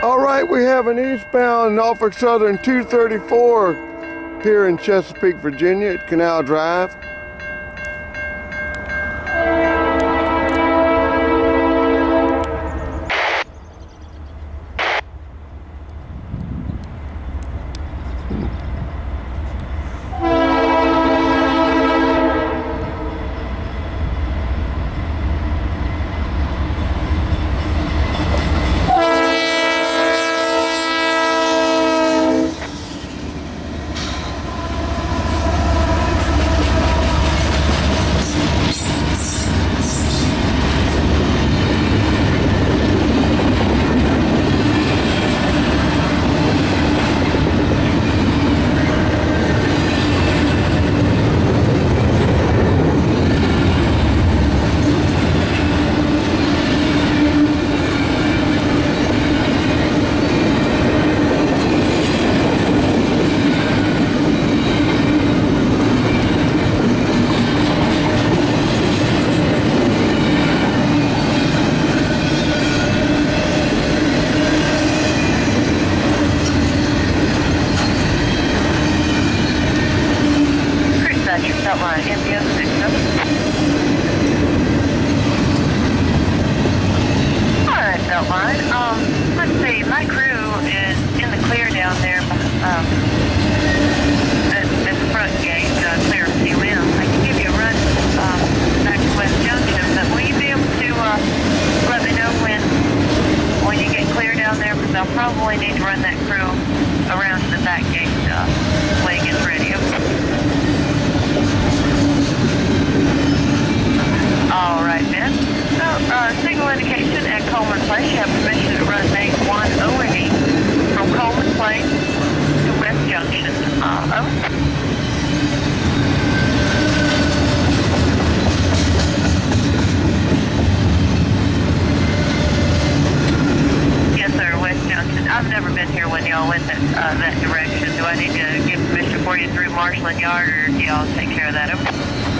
All right, we have an eastbound Norfolk Southern 234 here in Chesapeake, Virginia at Canal Drive. Chris Beltline, MPO 67. Alright, Beltline. Um, let's see, my crew is in the clear down there, um, at, at the front gate, clear. I can give you a run, um, back to West Junction, but will you be able to, let me know when, when you get clear down there? Because I'll probably need to run that crew around to the back gate, uh, when it gets ready. All right, then. So, uh, signal indication at Coleman Place. You have permission to run main 1 O&E from Coleman Place to West Junction. Uh, over. I've never been here when y'all went that, uh, that direction. Do I need to give permission for you through Marshland Yard, or do y'all take care of that?